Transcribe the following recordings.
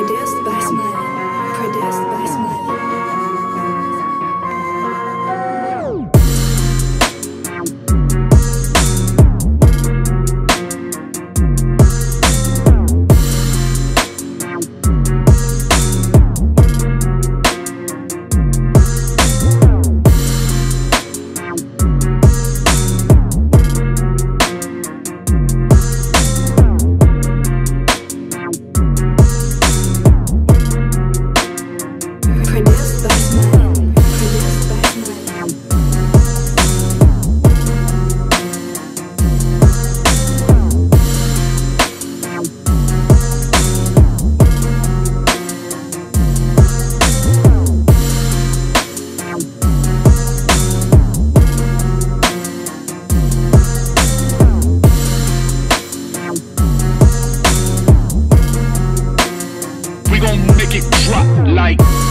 Produced by Smiley. Produced by Smiley. Gon' make it drop like.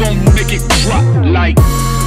gon' make it drop like